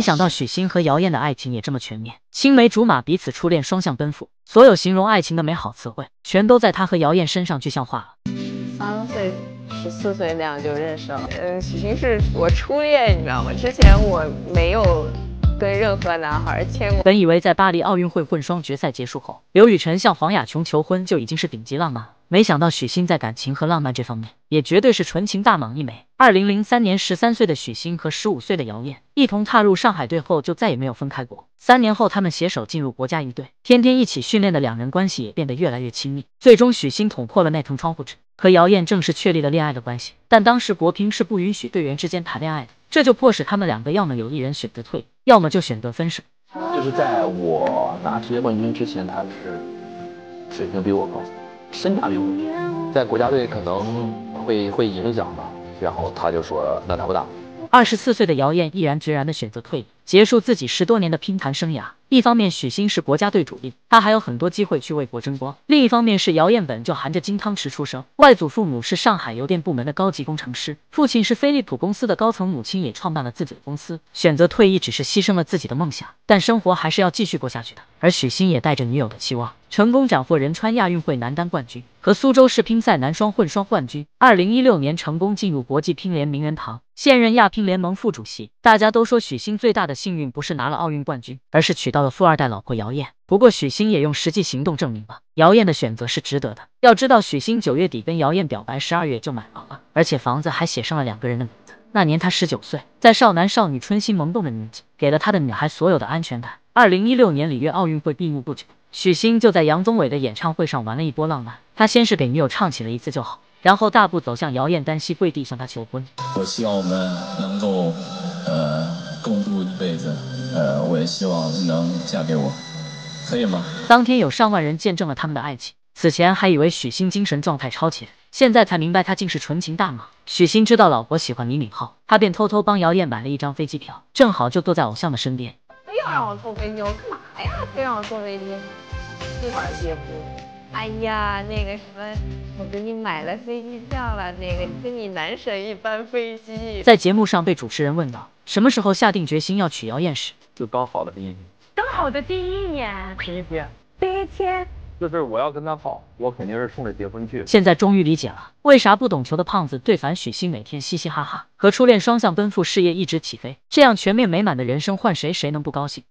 没想到许昕和姚燕的爱情也这么全面，青梅竹马，彼此初恋，双向奔赴，所有形容爱情的美好词汇，全都在他和姚燕身上具象化了。三岁、十四岁那样就认识了。嗯，许昕是我初恋，你知道吗？之前我没有。跟任何男孩牵过。本以为在巴黎奥运会混双决赛结束后，刘雨辰向黄雅琼求婚就已经是顶级浪漫，没想到许昕在感情和浪漫这方面也绝对是纯情大莽一枚。二零零三年，十三岁的许昕和十五岁的姚燕一同踏入上海队后，就再也没有分开过。三年后，他们携手进入国家一队，天天一起训练的两人关系也变得越来越亲密。最终，许昕捅破了那层窗户纸，和姚燕正式确立了恋爱的关系。但当时国乒是不允许队员之间谈恋爱的。这就迫使他们两个要么有一人选择退，要么就选择分手。就是在我拿世界冠军之前，他是水平比我高，身价比我高，在国家队可能会会影响吧。然后他就说，那他不打。二十四岁的姚燕毅然决然的选择退役，结束自己十多年的乒坛生涯。一方面，许昕是国家队主力，他还有很多机会去为国争光；另一方面是姚燕本就含着金汤匙出生，外祖父母是上海邮电部门的高级工程师，父亲是飞利浦公司的高层，母亲也创办了自己的公司。选择退役只是牺牲了自己的梦想，但生活还是要继续过下去的。而许昕也带着女友的期望，成功斩获仁川亚运会男单冠军和苏州世乒赛男双混双冠军。二零一六年成功进入国际乒联名人堂，现任亚乒联盟副主席。大家都说许昕最大的幸运不是拿了奥运冠军，而是娶到。了富二代老婆姚燕，不过许昕也用实际行动证明了姚燕的选择是值得的。要知道，许昕九月底跟姚燕表白，十二月就买房了，而且房子还写上了两个人的名字。那年他十九岁，在少男少女春心萌动的年纪，给了他的女孩所有的安全感。二零一六年里约奥运会闭幕不久，许昕就在杨宗纬的演唱会上玩了一波浪漫。他先是给女友唱起了一次就好，然后大步走向姚燕，单膝跪地向她求婚。我希望我们能够，呃，共度一辈子。呃，我也希望能嫁给我。可以吗？当天有上万人见证了他们的爱情。此前还以为许昕精神状态超前，现在才明白他竟是纯情大码。许昕知道老婆喜欢李敏镐，他便偷偷帮姚燕买了一张飞机票，正好就坐在偶像的身边。非要让我坐飞机，我干嘛呀？非让我坐飞机，一会儿也不。哎呀，那个什么，我给你买了飞机票了，那个跟你男神一般飞机。在节目上被主持人问到什么时候下定决心要娶姚燕时，就刚好的第一年。高考的第一年，第一天，第一天，就是我要跟他好，我肯定是冲着结婚去。现在终于理解了，为啥不懂球的胖子对烦许昕每天嘻嘻哈哈，和初恋双向奔赴，事业一直起飞，这样全面美满的人生，换谁谁能不高兴？